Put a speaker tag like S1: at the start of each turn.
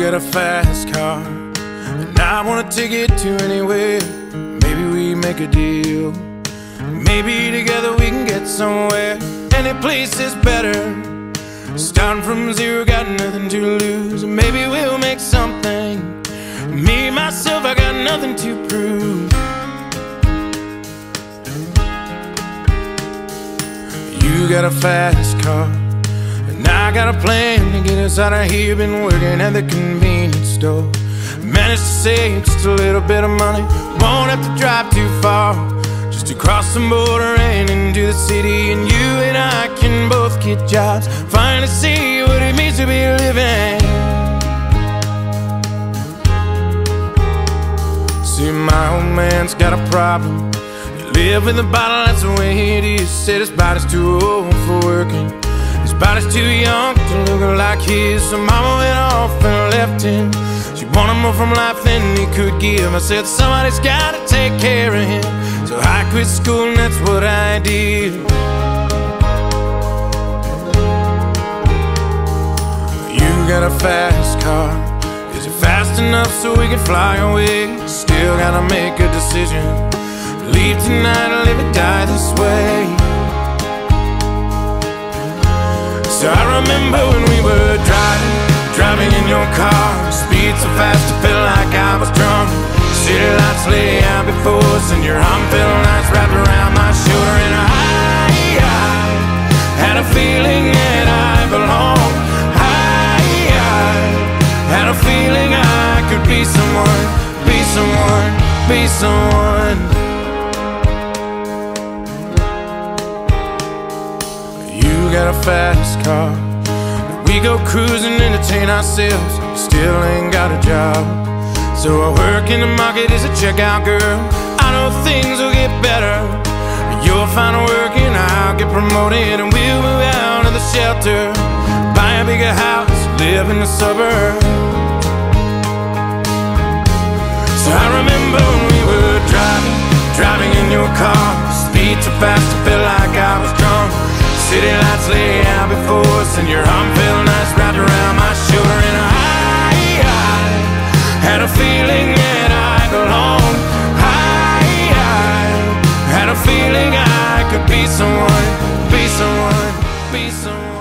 S1: fast car, and I wanna take it to anywhere. Maybe we make a deal. Maybe together we can get somewhere. Any place is better. Starting from zero, got nothing to lose. Maybe we'll make something. Me, myself, I got nothing to prove. You got a fast car, I got a plan to get us out of here. Been working at the convenience store. Managed to save just a little bit of money. Won't have to drive too far. Just to cross the border and into the city. And you and I can both get jobs. Finally see what it means to be living. See, my old man's got a problem. He live in the bottle, that's the way it is. Said his body's too old for working. His body's too young to look like his. So mama went off and left him. She wanted more from life than he could give. I said, somebody's gotta take care of him. So I quit school and that's what I did. You got a fast car. Is it fast enough so we can fly away? Still gotta make a decision. Leave tonight or live or die this way. So I remember when we were driving, driving in your car. Speed so fast, I felt like I was drunk. City lights lay out before us, and your arm felt nice wrapped around my shoulder. And I, I had a feeling that I belonged. I, I had a feeling I could be someone, be someone, be someone. Got a fast car. We go cruising, entertain ourselves. Still ain't got a job. So I work in the market as a checkout girl. I know things will get better. You'll find a work and I'll get promoted, and we'll move out of the shelter, buy a bigger house, live in the suburbs. now before us And your arm felt nice wrapped around my shoulder And I, I had a feeling that I belonged I, I had a feeling I could be someone, be someone, be someone.